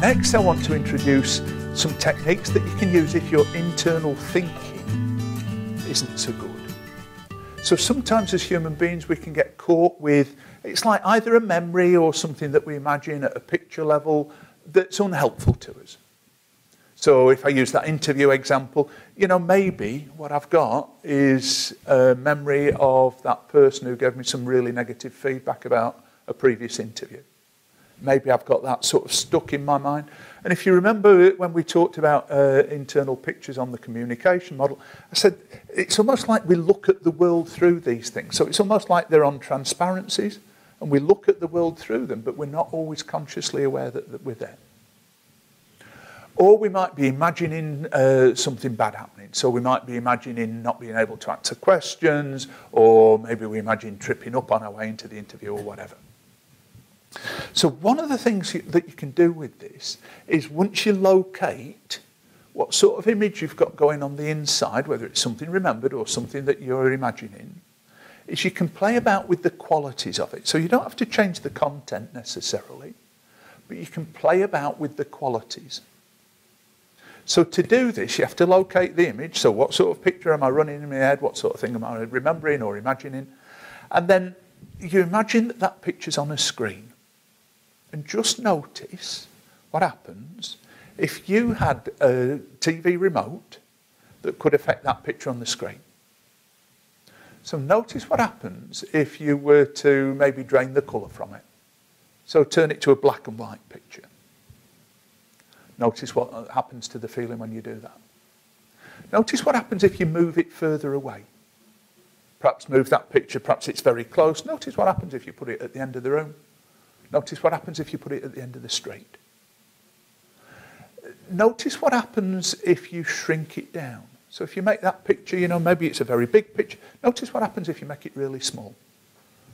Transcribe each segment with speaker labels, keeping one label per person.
Speaker 1: Next, I want to introduce some techniques that you can use if your internal thinking isn't so good. So sometimes as human beings, we can get caught with, it's like either a memory or something that we imagine at a picture level that's unhelpful to us. So if I use that interview example, you know, maybe what I've got is a memory of that person who gave me some really negative feedback about a previous interview. Maybe I've got that sort of stuck in my mind. And if you remember when we talked about uh, internal pictures on the communication model, I said it's almost like we look at the world through these things. So it's almost like they're on transparencies and we look at the world through them, but we're not always consciously aware that, that we're there. Or we might be imagining uh, something bad happening. So we might be imagining not being able to answer questions, or maybe we imagine tripping up on our way into the interview or whatever. So one of the things that you can do with this is once you locate what sort of image you've got going on the inside, whether it's something remembered or something that you're imagining, is you can play about with the qualities of it. So you don't have to change the content necessarily, but you can play about with the qualities. So to do this, you have to locate the image. So what sort of picture am I running in my head? What sort of thing am I remembering or imagining? And then you imagine that that picture's on a screen. And just notice what happens if you had a TV remote that could affect that picture on the screen. So notice what happens if you were to maybe drain the colour from it. So turn it to a black and white picture. Notice what happens to the feeling when you do that. Notice what happens if you move it further away. Perhaps move that picture, perhaps it's very close. Notice what happens if you put it at the end of the room. Notice what happens if you put it at the end of the street. Notice what happens if you shrink it down. So if you make that picture, you know, maybe it's a very big picture. Notice what happens if you make it really small.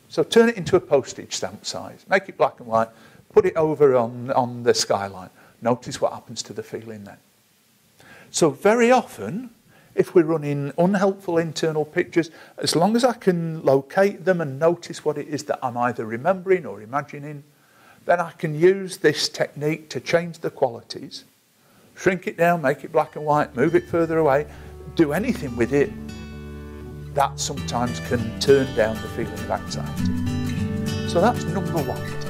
Speaker 1: So turn it into a postage stamp size. Make it black and white. Put it over on, on the skyline. Notice what happens to the feeling then. So very often, if we're running unhelpful internal pictures, as long as I can locate them and notice what it is that I'm either remembering or imagining, then I can use this technique to change the qualities, shrink it down, make it black and white, move it further away, do anything with it. That sometimes can turn down the feeling of anxiety. So that's number one.